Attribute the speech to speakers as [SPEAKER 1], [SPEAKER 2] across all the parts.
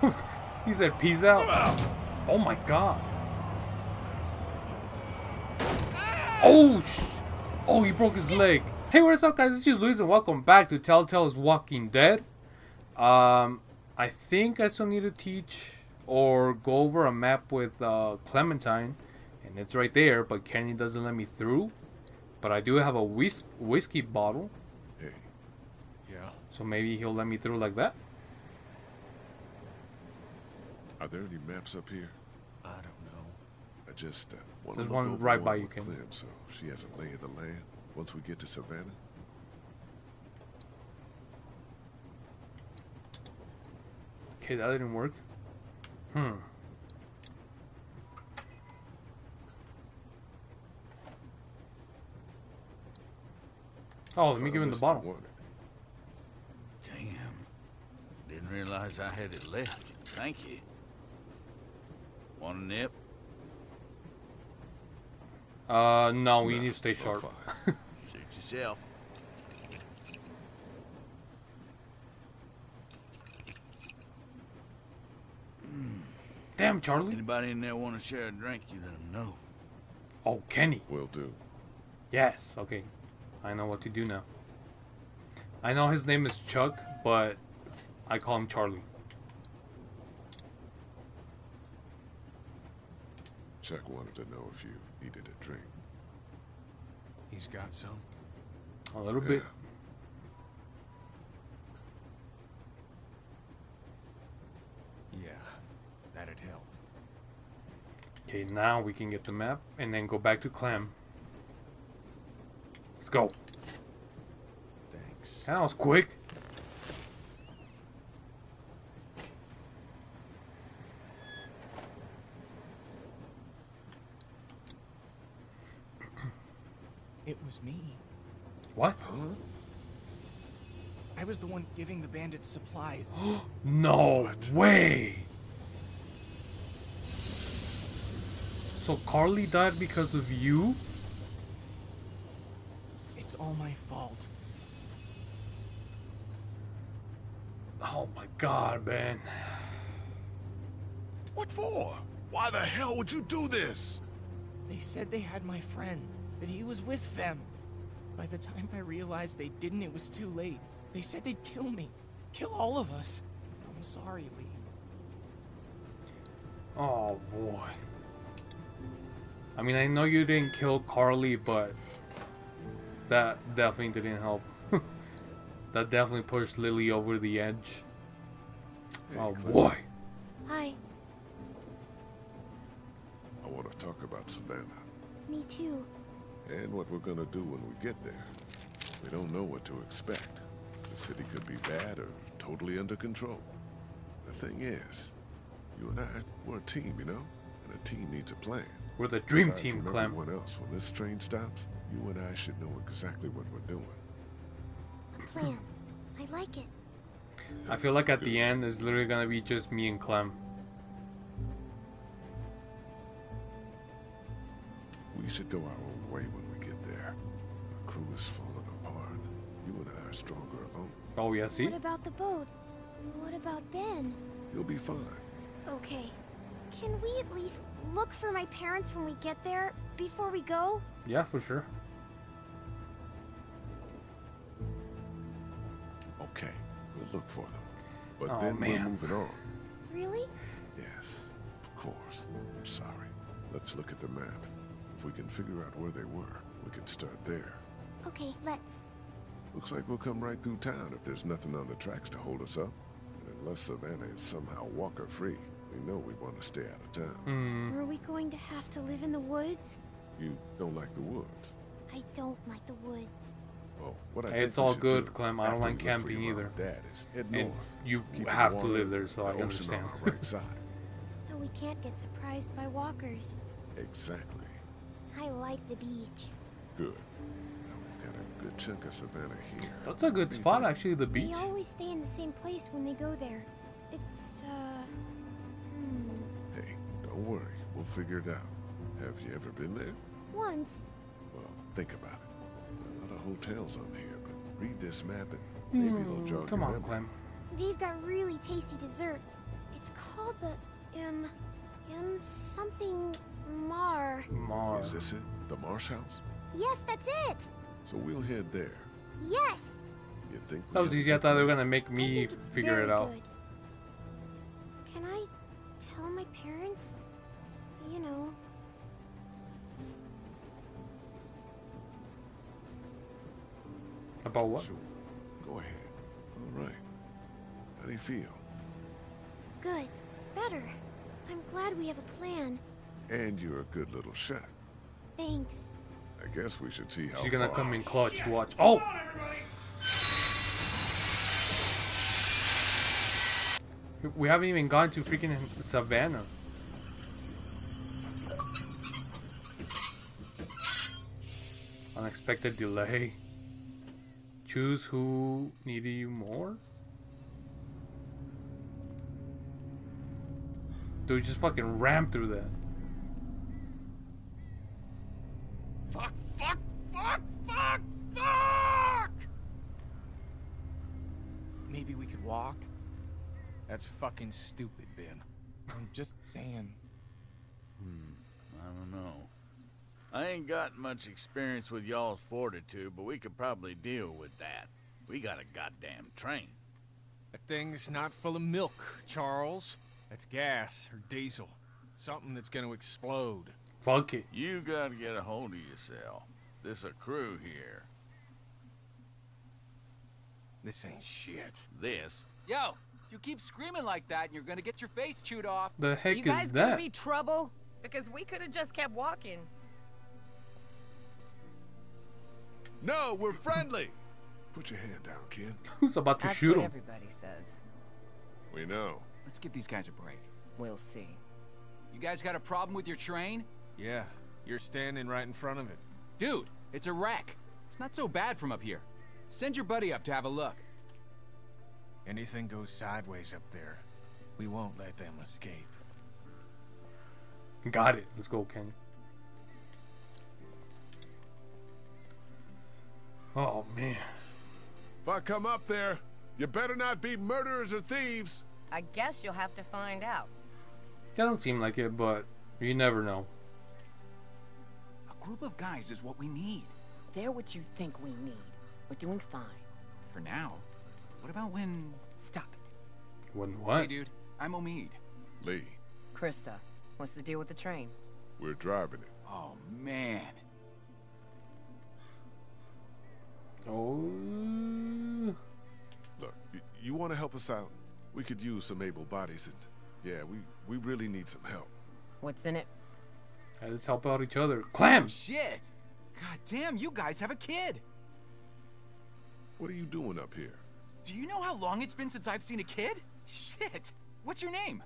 [SPEAKER 1] he said peace out. Oh my god. Oh, sh oh, he broke his leg. Hey, what is up, guys? It's just Luis, and welcome back to Telltale's Walking Dead. Um, I think I still need to teach or go over a map with uh, Clementine, and it's right there, but Kenny doesn't let me through. But I do have a whis whiskey bottle,
[SPEAKER 2] Hey,
[SPEAKER 3] Yeah.
[SPEAKER 1] so maybe he'll let me through like that.
[SPEAKER 2] Are there any maps up here?
[SPEAKER 3] I don't know.
[SPEAKER 2] I just uh, want
[SPEAKER 1] There's
[SPEAKER 2] to
[SPEAKER 1] one right
[SPEAKER 2] the
[SPEAKER 1] by you,
[SPEAKER 2] with
[SPEAKER 1] Ken.
[SPEAKER 2] Clem, so she has a lay of the land once we get to Savannah.
[SPEAKER 1] Okay, that didn't work. Hmm. Oh, let me give him the bottle.
[SPEAKER 3] Damn. Didn't realize I had it left. Thank you. Want a nip?
[SPEAKER 1] Uh, no, we
[SPEAKER 2] Nah,
[SPEAKER 1] need to stay sharp.
[SPEAKER 2] fine.
[SPEAKER 3] Suit yourself.
[SPEAKER 1] Damn, Charlie.
[SPEAKER 3] Anybody in there want to share a drink, you let them know.
[SPEAKER 1] Oh, Kenny.
[SPEAKER 2] Will do.
[SPEAKER 1] Yes. Okay. I know what to do now. I know his name is Chuck, but I call him Charlie.
[SPEAKER 2] Chuck wanted to know if you needed a drink.
[SPEAKER 4] He's got some.
[SPEAKER 1] A little bit.
[SPEAKER 4] Yeah, that'd help.
[SPEAKER 1] Okay, now we can get the map and then go back to Clem. Let's go.
[SPEAKER 4] Thanks.
[SPEAKER 1] That was quick.
[SPEAKER 4] It was me.
[SPEAKER 1] What?
[SPEAKER 4] I was the one giving the bandits supplies.
[SPEAKER 1] No way. So Carley died because of you?
[SPEAKER 4] it's all my fault.
[SPEAKER 1] Oh my god, man.
[SPEAKER 2] What for? Why the hell would you do this?
[SPEAKER 4] They said they had my friend, that he was with them. By the time I realized they didn't, it was too late. They said they'd kill me. Kill all of us. I'm sorry, Lee.
[SPEAKER 1] Oh boy. I mean, I know you didn't kill Carley, but that definitely didn't help. that definitely pushed Lilly over the edge.
[SPEAKER 2] Hey,
[SPEAKER 1] Oh boy.
[SPEAKER 5] Hi,
[SPEAKER 2] I want to talk about Savannah
[SPEAKER 5] me too.
[SPEAKER 2] and what we're gonna do when we get there. We don't know what to expect. The city could be bad or totally under control. The thing is, you and I, we're a team, you know? And a team needs a plan.
[SPEAKER 1] We're the dream
[SPEAKER 2] Aside
[SPEAKER 1] team,
[SPEAKER 2] from
[SPEAKER 1] Clem.
[SPEAKER 2] Everyone else, when this train stops, you and I should know exactly what we're doing.
[SPEAKER 5] A plan. I like it.
[SPEAKER 1] I feel like at the end it's literally gonna be just me and Clem.
[SPEAKER 2] We should go our own way when we get there. Our crew is falling apart. You are stronger alone.
[SPEAKER 1] Oh yeah, see?
[SPEAKER 5] What about the boat? What about Ben?
[SPEAKER 2] You'll be fine.
[SPEAKER 5] Okay. Can we at least look for my parents when we get there before we go?
[SPEAKER 1] Yeah, for sure.
[SPEAKER 2] Okay, we'll look for them. But
[SPEAKER 1] Oh,
[SPEAKER 2] then
[SPEAKER 1] man.
[SPEAKER 2] we're moving on.
[SPEAKER 5] Really?
[SPEAKER 2] Yes, of course. I'm sorry. Let's look at the map. If we can figure out where they were, we can start there.
[SPEAKER 5] Okay, let's.
[SPEAKER 2] Looks like we'll come right through town if there's nothing on the tracks to hold us up. And unless Savannah is somehow walker-free, we know we want to stay out of town.
[SPEAKER 1] Hmm.
[SPEAKER 5] Are we going to have to live in the woods?
[SPEAKER 2] You don't like the woods.
[SPEAKER 5] I don't like the woods.
[SPEAKER 2] Oh, what I
[SPEAKER 1] Hey, it's all good,
[SPEAKER 2] do
[SPEAKER 1] Clem. I don't
[SPEAKER 2] after
[SPEAKER 1] like
[SPEAKER 2] we look for
[SPEAKER 1] camping either.
[SPEAKER 2] Dad is head
[SPEAKER 1] And
[SPEAKER 2] north.
[SPEAKER 1] you
[SPEAKER 2] Keep
[SPEAKER 1] have to live there, so I
[SPEAKER 2] the ocean
[SPEAKER 1] understand.
[SPEAKER 2] on our right side.
[SPEAKER 5] So we can't get surprised by walkers.
[SPEAKER 2] Exactly.
[SPEAKER 5] I like the beach.
[SPEAKER 2] Good. Now we've got a good chunk of Savannah here.
[SPEAKER 1] That's a good
[SPEAKER 2] What do you
[SPEAKER 1] spot,
[SPEAKER 2] think?
[SPEAKER 1] actually, the beach.
[SPEAKER 5] They always stay in the same place when they go there. It's, uh. Hmm.
[SPEAKER 2] Hey, don't worry. We'll figure it out. Have you ever been there?
[SPEAKER 5] Once.
[SPEAKER 2] Well, think about it. A lot of hotels on here, but read this map and maybe it'll
[SPEAKER 1] Hmm,
[SPEAKER 2] jog
[SPEAKER 1] come on. Clem.
[SPEAKER 5] They've got really tasty desserts. It's called the M M something Mar.
[SPEAKER 1] Mar.
[SPEAKER 2] Is this it? The Marsh House?
[SPEAKER 5] Yes, that's it.
[SPEAKER 2] So we'll head there.
[SPEAKER 5] Yes.
[SPEAKER 2] You think
[SPEAKER 1] That was easy. I thought they were gonna make me figure it out.
[SPEAKER 5] good. Can I tell my parents? You know,
[SPEAKER 1] About what?
[SPEAKER 2] Sure. Go ahead. All right. How do you feel?
[SPEAKER 5] good, better. I'm glad we have a plan.
[SPEAKER 2] And you're a good little shot.
[SPEAKER 5] Thanks.
[SPEAKER 2] I guess we should see how
[SPEAKER 1] She's gonna
[SPEAKER 2] far-
[SPEAKER 1] come in clutch. Watch. Oh. We haven't even gone to freaking Savannah. Unexpected delay. Choose who needed you more? Dude, just fucking ram through that.
[SPEAKER 4] Fuck, fuck, fuck, fuck, fuck! Maybe we could walk? That's fucking stupid, Ben. I'm just saying.
[SPEAKER 3] Hmm, I don't know. I ain't got much experience with y'all's fortitude, but we could probably deal with that. We got a goddamn train.
[SPEAKER 4] That thing's not full of milk, Charles. That's gas or diesel. Something that's gonna explode.
[SPEAKER 1] Fuck it.
[SPEAKER 3] You gotta get a hold of yourself. This a crew here.
[SPEAKER 4] This ain't shit.
[SPEAKER 3] This
[SPEAKER 6] Yo, you keep screaming like that and you're gonna get your face chewed off.
[SPEAKER 1] The heck
[SPEAKER 7] you guys
[SPEAKER 1] is
[SPEAKER 7] gonna be trouble? Because we could have just kept walking.
[SPEAKER 2] No, we're friendly. Put your hand down, kid.
[SPEAKER 1] Who's about to
[SPEAKER 7] That's
[SPEAKER 1] shoot
[SPEAKER 7] what
[SPEAKER 1] him?
[SPEAKER 7] everybody says.
[SPEAKER 2] We know.
[SPEAKER 6] Let's give these guys a break.
[SPEAKER 7] We'll see.
[SPEAKER 6] You guys got a problem with your train?
[SPEAKER 4] Yeah, you're standing right in front of it.
[SPEAKER 6] Dude, it's a wreck. It's not so bad from up here. Send your buddy up to have a look.
[SPEAKER 4] Anything goes sideways up there, we won't let them escape.
[SPEAKER 1] Got it. Let's go, Kenny. Oh man.
[SPEAKER 2] If I come up there, you better not be murderers or thieves.
[SPEAKER 7] I guess you'll have to find out.
[SPEAKER 1] That don't seem like it, but you never know.
[SPEAKER 6] A group of guys is what we need.
[SPEAKER 7] They're what you think we need. We're doing fine.
[SPEAKER 6] For now. What about when...
[SPEAKER 7] Stop it.
[SPEAKER 1] When what?
[SPEAKER 6] Hey, dude. I'm Omid.
[SPEAKER 2] Lee,
[SPEAKER 7] Christa, what's the deal with the train?
[SPEAKER 2] we're driving it.
[SPEAKER 6] Oh, man.
[SPEAKER 1] Oh.
[SPEAKER 2] Look, you want to help us out? We could use some able bodies, and yeah, we we really need some help.
[SPEAKER 7] What's in it?
[SPEAKER 1] Hey, Let's help out each other.
[SPEAKER 6] Oh,
[SPEAKER 1] Clams.
[SPEAKER 6] shit. God damn, you guys have a kid.
[SPEAKER 2] What are you doing up here?
[SPEAKER 6] Do you know how long it's been since I've seen a kid? Shit. What's your name?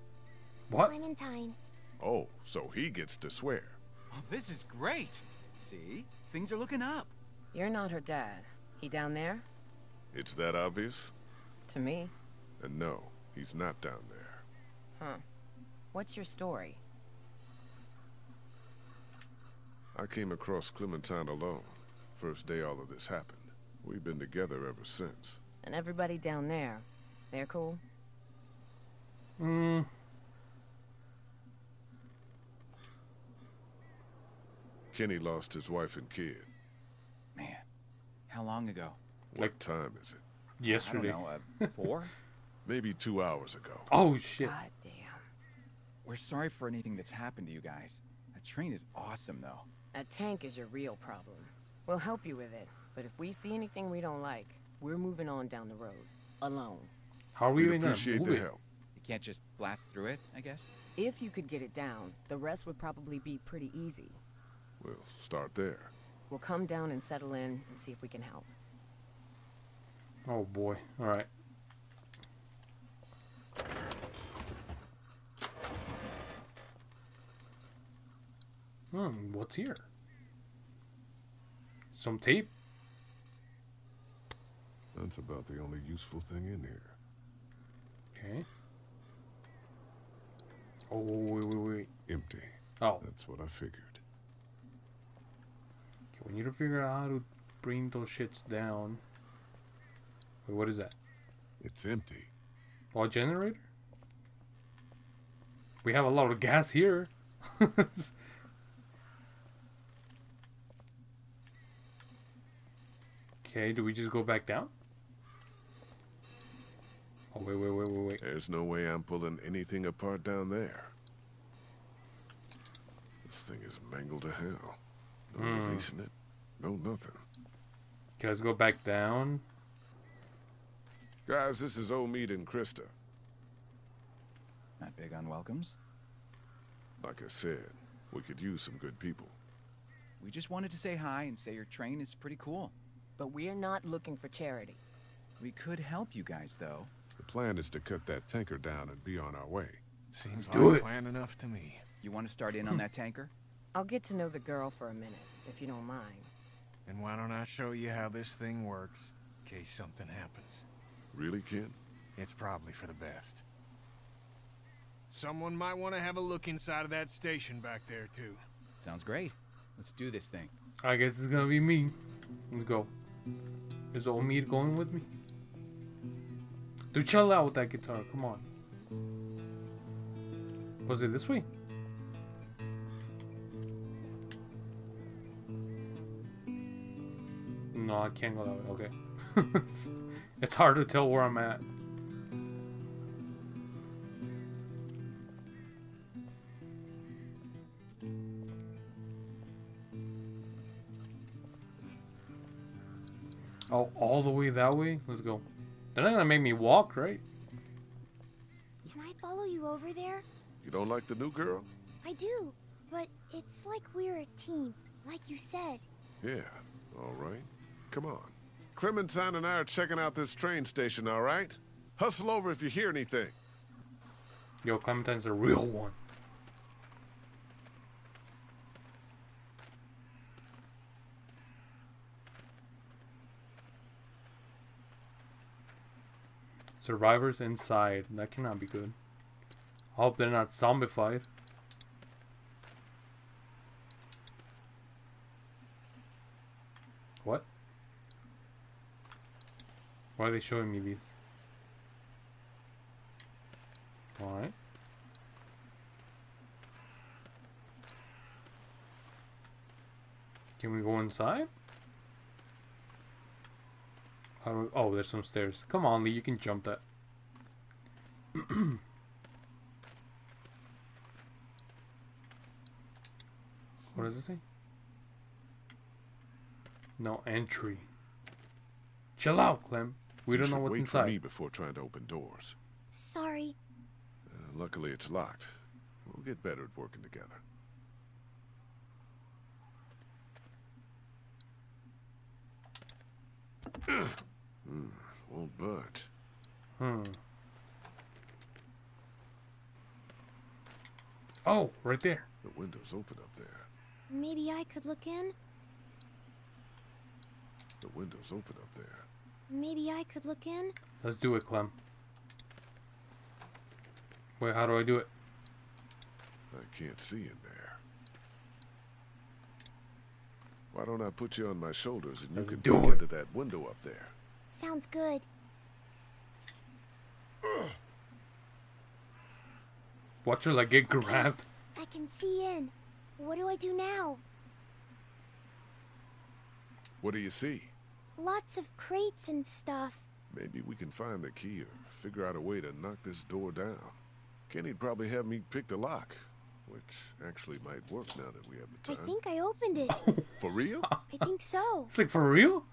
[SPEAKER 1] What?
[SPEAKER 5] Clementine.
[SPEAKER 2] Oh, so he gets to swear.
[SPEAKER 6] Oh, this is great. See? Things are looking up.
[SPEAKER 7] You're not her dad. He down there?
[SPEAKER 2] It's that obvious?
[SPEAKER 7] To me.
[SPEAKER 2] And no, he's not down there.
[SPEAKER 7] Huh. What's your story?
[SPEAKER 2] I came across Clementine alone. First day all of this happened. We've been together ever since.
[SPEAKER 7] And everybody down there, they're cool?
[SPEAKER 1] Hmm.
[SPEAKER 2] Kenny lost his wife and kid.
[SPEAKER 6] Man, how long ago?
[SPEAKER 2] What time is it?
[SPEAKER 1] Yesterday.
[SPEAKER 6] I don't know, uh, four?
[SPEAKER 2] Maybe two hours ago.
[SPEAKER 1] Oh shit.
[SPEAKER 7] God damn.
[SPEAKER 6] We're sorry for anything that's happened to you guys. That train is awesome, though.
[SPEAKER 7] That tank is your real problem. We'll help you with it, but if we see anything we don't like, we're moving on down the road. Alone.
[SPEAKER 1] How are we even gonna
[SPEAKER 2] appreciate
[SPEAKER 1] move
[SPEAKER 2] the
[SPEAKER 1] it?
[SPEAKER 2] help.
[SPEAKER 6] You can't just blast through it, I guess?
[SPEAKER 7] If you could get it down, the rest would probably be pretty easy.
[SPEAKER 2] We'll start there.
[SPEAKER 7] We'll come down and settle in and see if we can help.
[SPEAKER 1] Oh boy. All right. Hmm. What's here? Some tape.
[SPEAKER 2] That's about the only useful thing in here.
[SPEAKER 1] Okay. Oh wait wait wait.
[SPEAKER 2] Empty.
[SPEAKER 1] Oh.
[SPEAKER 2] That's what I figured.
[SPEAKER 1] Okay, we need to figure out how to bring those shits down. Wait, what is that?
[SPEAKER 2] It's empty.
[SPEAKER 1] Oh, generator? We have a lot of gas here. okay, do we just go back down? Oh, wait, wait, wait, wait, wait.
[SPEAKER 2] There's no way I'm pulling anything apart down there. This thing is mangled to hell. No
[SPEAKER 1] Hmm.
[SPEAKER 2] releasing it. No nothing.
[SPEAKER 1] Okay, let's go back down.
[SPEAKER 2] Guys, this is Omid and Christa.
[SPEAKER 8] Not big on welcomes.
[SPEAKER 2] Like I said, we could use some good people.
[SPEAKER 8] We just wanted to say hi and say your train is pretty cool.
[SPEAKER 7] But we're not looking for charity.
[SPEAKER 8] We could help you guys, though.
[SPEAKER 2] The plan is to cut that tanker down and be on our way.
[SPEAKER 9] Seems
[SPEAKER 1] do
[SPEAKER 9] like
[SPEAKER 1] it.
[SPEAKER 9] plan enough to me.
[SPEAKER 8] You want to start in on that tanker?
[SPEAKER 7] I'll get to know the girl for a minute, if you don't mind.
[SPEAKER 9] And why don't I show you how this thing works, in case something happens?
[SPEAKER 2] Really, Ken?
[SPEAKER 9] It's probably for the best. Someone might want to have a look inside of that station back there, too.
[SPEAKER 8] Sounds great. Let's do this thing.
[SPEAKER 1] I guess it's gonna be me. Let's go. Is Omid going with me? Dude, chill out with that guitar. Come on. Was it this way? No, I can't go that way. Okay. it's hard to tell where I'm at. Oh, all the way that way? Let's go. They're not gonna make me walk, right?
[SPEAKER 5] Can I follow you over there?
[SPEAKER 2] You don't like the new girl?
[SPEAKER 5] I do, but it's like we're a team, like you said.
[SPEAKER 2] Yeah, all right. Come on. Clementine and I are checking out this train station, all right? Hustle over if you hear anything.
[SPEAKER 1] Yo, Clementine's a real one. Survivors inside. That cannot be good. I hope they're not zombified. What? Why are they showing me these? Alright. Can we go inside? How do we, oh, there's some stairs. Come on, Lee, you can jump that. what does it say? No entry. Chill out, Clem. We
[SPEAKER 2] You
[SPEAKER 1] don't know
[SPEAKER 2] should
[SPEAKER 1] what's
[SPEAKER 2] wait
[SPEAKER 1] inside.
[SPEAKER 2] for me before trying to open doors.
[SPEAKER 5] Sorry.
[SPEAKER 2] Uh, luckily, it's locked. We'll get better at working together. Hmm, won't budge.
[SPEAKER 1] Hmm. Oh, right there.
[SPEAKER 2] The window's open up there.
[SPEAKER 5] Maybe I could look in?
[SPEAKER 2] The window's open up there.
[SPEAKER 5] Maybe I could look in?
[SPEAKER 1] Let's do it, Clem. Wait, how do I do it?
[SPEAKER 2] I can't see in there. Why don't I put you on my shoulders and
[SPEAKER 1] Let's
[SPEAKER 2] you can
[SPEAKER 1] do
[SPEAKER 2] peek
[SPEAKER 1] it.
[SPEAKER 2] into that window up there?
[SPEAKER 5] Sounds good.
[SPEAKER 1] Watch her like get grabbed.
[SPEAKER 5] I can see in. What do I do now?
[SPEAKER 2] What do you see?
[SPEAKER 5] Lots of crates and stuff.
[SPEAKER 2] Maybe we can find the key or figure out a way to knock this door down. Kenny'd probably have me pick the lock, which actually might work now that we have the
[SPEAKER 5] I think I opened it.
[SPEAKER 2] For real?
[SPEAKER 5] I think so.
[SPEAKER 1] It's like for real?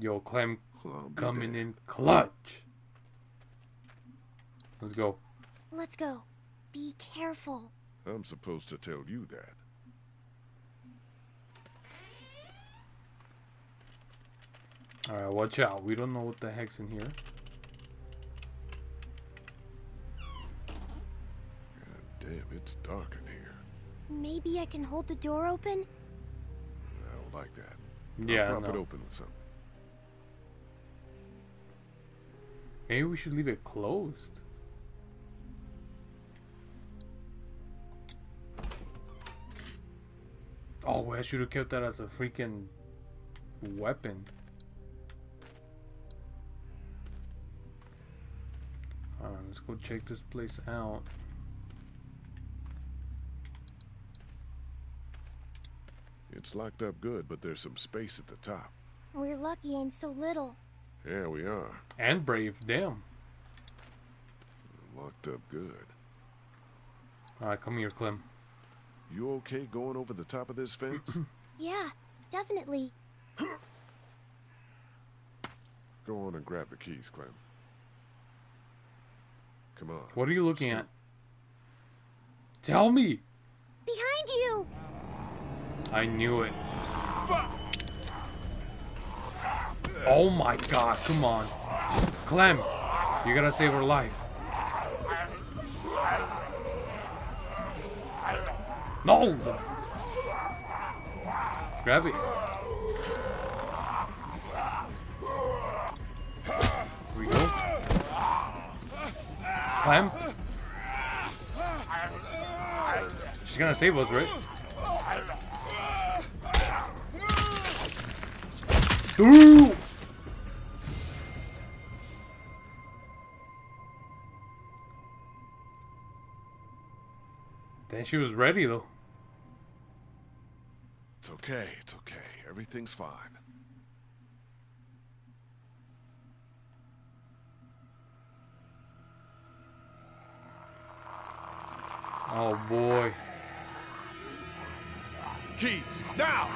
[SPEAKER 1] Yo, Clem
[SPEAKER 2] Well,
[SPEAKER 1] coming
[SPEAKER 2] damned.
[SPEAKER 1] in clutch. Let's go.
[SPEAKER 5] Let's go. Be careful.
[SPEAKER 2] I'm supposed to tell you that.
[SPEAKER 1] Alright, watch out. We don't know what the heck's in here.
[SPEAKER 2] God damn, it's dark in here.
[SPEAKER 5] Maybe I can hold the door open?
[SPEAKER 2] I don't like that.
[SPEAKER 1] Yeah,
[SPEAKER 2] I'll prop it open with something.
[SPEAKER 1] Maybe we should leave it closed. Oh, I should have kept that as a freaking weapon. Alright, let's go check this place out.
[SPEAKER 2] It's locked up good, but there's some space at the top.
[SPEAKER 5] We're lucky I'm so little.
[SPEAKER 2] Yeah, we are.
[SPEAKER 1] And brave, damn.
[SPEAKER 2] Locked up good.
[SPEAKER 1] Alright, come here, Clem.
[SPEAKER 2] You okay going over the top of this fence?
[SPEAKER 5] Yeah, definitely.
[SPEAKER 2] Go on and grab the keys, Clem. Come on.
[SPEAKER 1] What are you looking at? Tell me!
[SPEAKER 5] Behind you!
[SPEAKER 1] I knew it. Oh my god, come on. Clem, you gotta save her life. No! Grab it. Here we go. Clem? She's gonna save us, right? Ooh! Then she was ready though.
[SPEAKER 2] It's okay, it's okay. Everything's fine.
[SPEAKER 1] Oh boy.
[SPEAKER 2] Keys, now!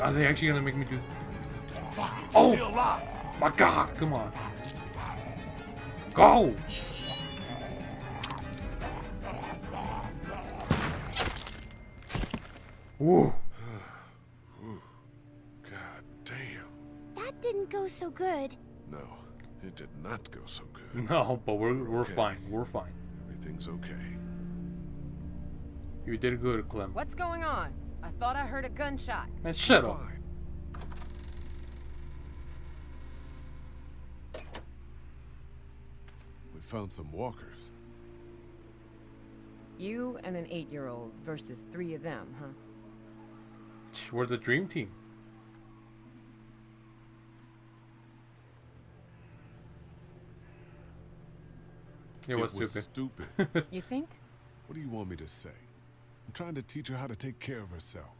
[SPEAKER 1] Are they actually gonna make me do?
[SPEAKER 2] Fuck,
[SPEAKER 1] Oh! My God! Come on. Go! Woo!
[SPEAKER 2] God damn.
[SPEAKER 5] That didn't go so good.
[SPEAKER 2] No, it did not go so good.
[SPEAKER 1] No, but we're we're
[SPEAKER 2] Okay.
[SPEAKER 1] fine. We're fine.
[SPEAKER 2] Everything's okay.
[SPEAKER 1] You did good, Clem.
[SPEAKER 7] What's going on? I thought I heard a gunshot.
[SPEAKER 1] Man, shut up.
[SPEAKER 2] Fine. We found some walkers.
[SPEAKER 7] You and an eight-year-old versus three of them, huh?
[SPEAKER 1] We're the dream team. It was
[SPEAKER 10] it was
[SPEAKER 1] stupid.
[SPEAKER 10] stupid.
[SPEAKER 7] You think?
[SPEAKER 10] what do you want me to say? I'm trying to teach her how to take care of herself.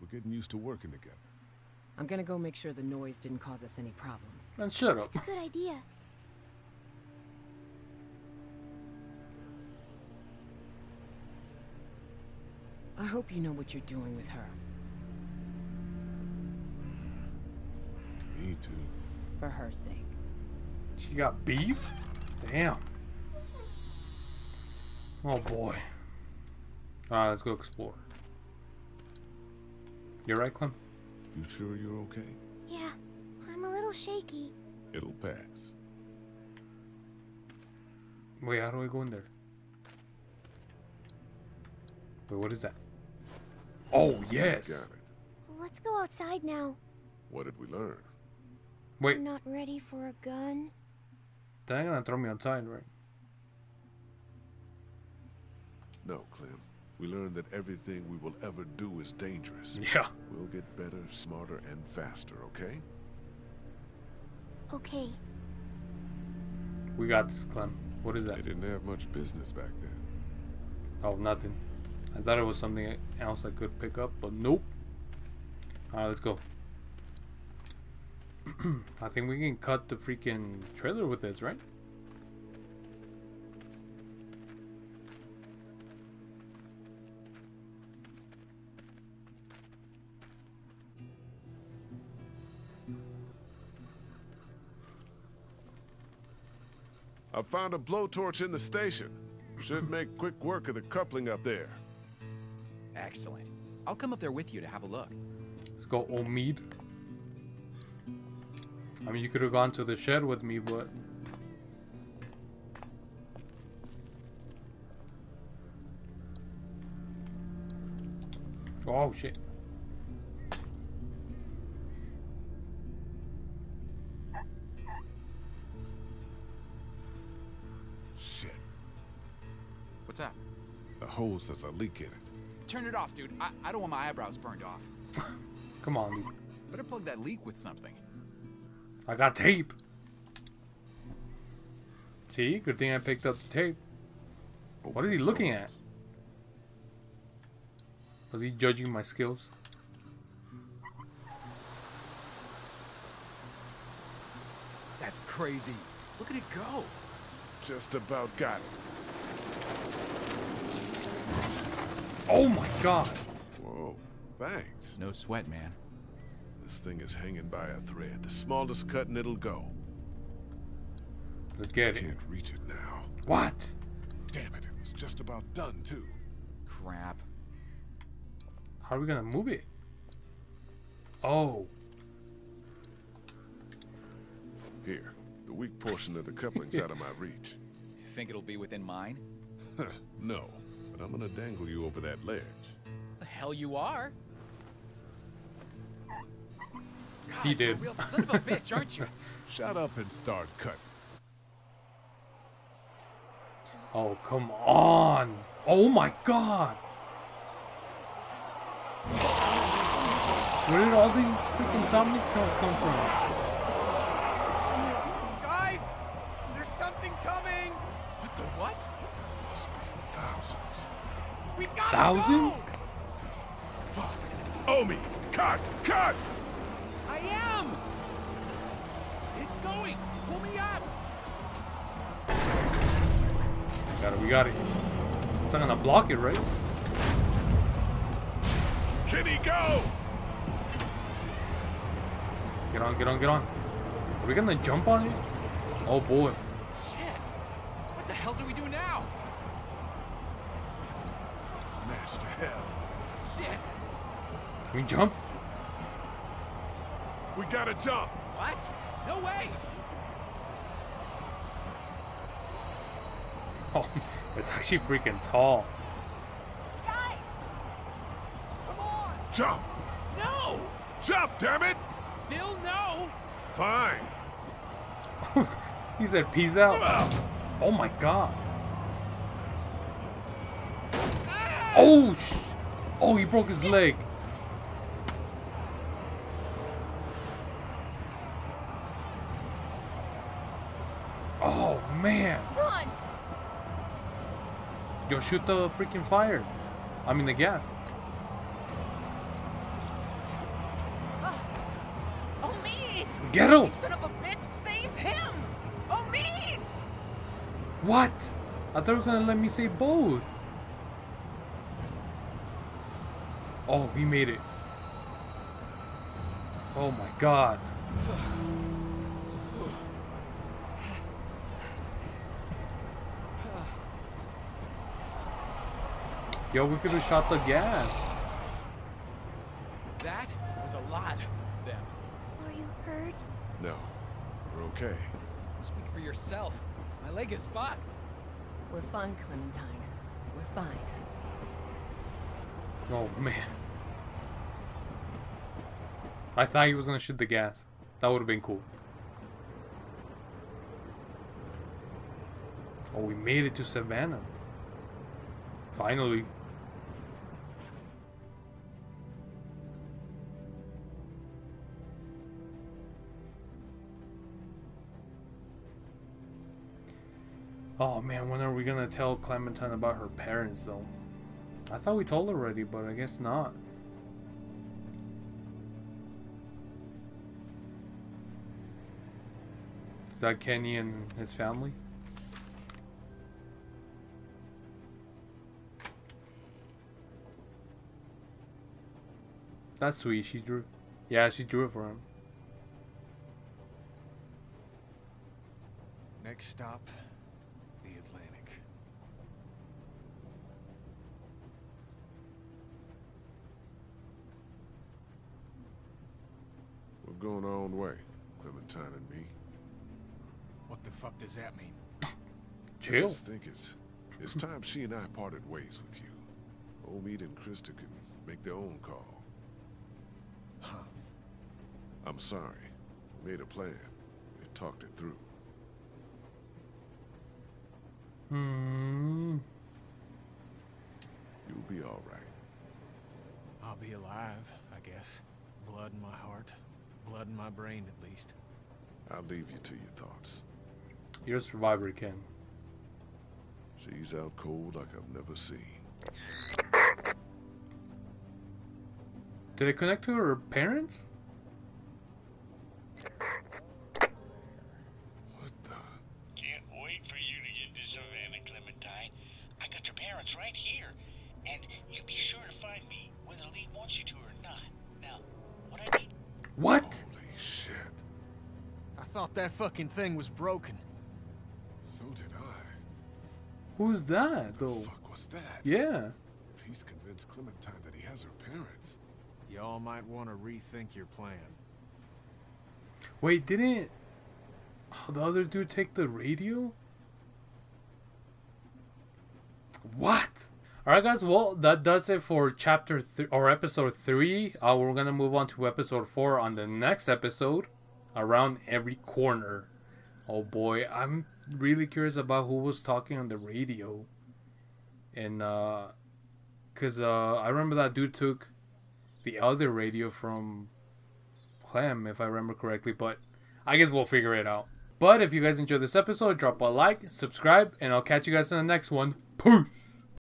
[SPEAKER 10] We're getting used to working together.
[SPEAKER 7] I'm gonna go make sure the noise didn't cause us any problems.
[SPEAKER 1] Man, shut up.
[SPEAKER 5] Good idea.
[SPEAKER 7] I hope you know what you're doing with her.
[SPEAKER 10] Me too.
[SPEAKER 7] For her sake.
[SPEAKER 1] She got beef? Damn. Oh boy. Alright, let's go explore. You're right, Clem?
[SPEAKER 10] You sure you're okay?
[SPEAKER 5] Yeah, I'm a little shaky.
[SPEAKER 10] It'll pass.
[SPEAKER 1] Wait, how do I go in there? Wait, what is that? Oh, yes!
[SPEAKER 2] Got it.
[SPEAKER 5] Let's go outside now.
[SPEAKER 2] What did we learn?
[SPEAKER 1] Wait,
[SPEAKER 5] I'm not ready for a gun.
[SPEAKER 1] they're gonna throw me outside, right?
[SPEAKER 2] No, Clem. We learned that everything we will ever do is dangerous.
[SPEAKER 1] Yeah.
[SPEAKER 2] We'll get better, smarter, and faster, okay?
[SPEAKER 5] Okay,
[SPEAKER 1] We got this, Clem. What is that?
[SPEAKER 10] They didn't have much business back then.
[SPEAKER 1] Oh, nothing. I thought it was something else I could pick up, but nope. Alright, let's go. I think we can cut the freaking trailer with this, right?
[SPEAKER 2] I found a blowtorch in the station. Should make quick work of the coupling up there.
[SPEAKER 6] Excellent. I'll come up there with you to have a look.
[SPEAKER 1] Let's go, Omid. I mean, you could have gone to the shed with me, but... Oh, shit.
[SPEAKER 10] Shit.
[SPEAKER 6] What's that?
[SPEAKER 10] The hose has a leak in it.
[SPEAKER 6] Turn it off, dude. I, I don't want my eyebrows burned off.
[SPEAKER 1] Come on, dude.
[SPEAKER 6] Better plug that leak with something.
[SPEAKER 1] I got tape. See? Good thing I picked up the tape. What is he looking at? Was he judging my skills?
[SPEAKER 6] That's crazy. Look at it go.
[SPEAKER 2] Just about got it.
[SPEAKER 1] Oh my god.
[SPEAKER 2] Whoa, thanks.
[SPEAKER 8] No sweat, man.
[SPEAKER 2] This thing is hanging by a thread. The smallest cut and it'll go.
[SPEAKER 1] Let's get it.
[SPEAKER 10] Can't reach it now.
[SPEAKER 1] What?
[SPEAKER 10] Damn it, it was just about done too.
[SPEAKER 8] Crap.
[SPEAKER 1] How are we gonna move it? Oh.
[SPEAKER 2] Here, the weak portion of the coupling's out of my reach.
[SPEAKER 8] You think it'll be within mine?
[SPEAKER 2] no, but I'm gonna dangle you over that ledge.
[SPEAKER 8] The hell you are?
[SPEAKER 1] He
[SPEAKER 8] God, you're a
[SPEAKER 1] did.
[SPEAKER 8] real son of a bitch, aren't you?
[SPEAKER 10] Shut up and start cutting.
[SPEAKER 1] Oh, come on. Oh my god. Where did all these freaking zombies come, come from?
[SPEAKER 2] Thousands? Fuck. Omi, cut, cut!
[SPEAKER 6] I am! It's going! Pull me up!
[SPEAKER 1] Got it, we got it. It's not gonna block it, right?
[SPEAKER 2] Kitty, go!
[SPEAKER 1] Get on, get on, get on. Are we gonna jump on it? Oh boy.
[SPEAKER 6] Shit! What the hell do we do now?
[SPEAKER 10] Smash to hell.
[SPEAKER 6] Shit!
[SPEAKER 1] Can we jump?
[SPEAKER 2] We gotta jump!
[SPEAKER 6] What? No way!
[SPEAKER 1] Oh, it's actually freaking tall.
[SPEAKER 5] Guys!
[SPEAKER 4] Come on.
[SPEAKER 2] Jump!
[SPEAKER 6] No!
[SPEAKER 2] Jump, damn it!
[SPEAKER 6] Still no!
[SPEAKER 2] Fine.
[SPEAKER 1] he said peace out. Ah. Oh my god. Ah! Oh sh Oh, he broke his leg. Oh man.
[SPEAKER 7] Run!
[SPEAKER 1] Yo, shoot the freaking fire. I mean the gas.
[SPEAKER 7] Oh, Omid!
[SPEAKER 1] Get him!
[SPEAKER 7] Son of a bitch, save him! Omid!
[SPEAKER 1] What? I thought it was gonna let me say both. Oh, we made it. Oh my god. Yo, we could have shot the gas.
[SPEAKER 6] That was a lot of them.
[SPEAKER 5] Are you hurt?
[SPEAKER 2] No, we're okay.
[SPEAKER 6] Speak for yourself. My leg is fucked.
[SPEAKER 7] We're fine, Clementine. We're fine.
[SPEAKER 1] Oh man. I thought he was gonna shoot the gas. That would have been cool. Oh, we made it to Savannah. Finally. Man, when are we gonna tell Clementine about her parents though? I thought we told already, but I guess not. Is that Kenny and his family? That's sweet. She drew. Yeah, she drew it for him.
[SPEAKER 9] Next stop, the Atlantic.
[SPEAKER 2] We're going our own way, Clementine and me.
[SPEAKER 9] What the fuck does that mean? Chill.
[SPEAKER 2] I
[SPEAKER 1] Chill.
[SPEAKER 2] just think it's, it's time she and I parted ways with you. Omid and Christa can make their own call.
[SPEAKER 9] Huh.
[SPEAKER 2] I'm sorry. We made a plan. We talked it through.
[SPEAKER 1] Hmm.
[SPEAKER 2] You'll be all right.
[SPEAKER 9] I'll be alive, I guess. Blood in my heart. Blood in my brain, at least.
[SPEAKER 2] I'll leave you to your thoughts.
[SPEAKER 1] You're a survivor, Ken.
[SPEAKER 2] She's out cold like I've never seen.
[SPEAKER 1] Did it connect to her parents?
[SPEAKER 2] What the?
[SPEAKER 6] Can't wait for you to get to Savannah, Clementine. I got your parents right here. And you be sure to find me, whether Lee wants you to or not. Now, what I need...
[SPEAKER 1] What?
[SPEAKER 2] Holy shit.
[SPEAKER 9] I thought that fucking thing was broken.
[SPEAKER 11] So did I.
[SPEAKER 1] Who's that,
[SPEAKER 11] The
[SPEAKER 1] though?
[SPEAKER 11] fuck was that?
[SPEAKER 1] Yeah.
[SPEAKER 11] If he's convinced Clementine that he has her parents.
[SPEAKER 9] Y'all might want to rethink your plan.
[SPEAKER 1] Wait, didn't the other dude take the radio? What? Alright guys, well that does it for chapter th or episode 3. Uh, we're gonna move on to episode 4 on the next episode. Around every corner. Oh boy, I'm really curious about who was talking on the radio. And uh cause uh I remember that dude took the other radio from Clem, if I remember correctly, but I guess we'll figure it out. But if you guys enjoyed this episode, drop a like, subscribe, and I'll catch you guys in the next one. Peace!